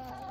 Yeah.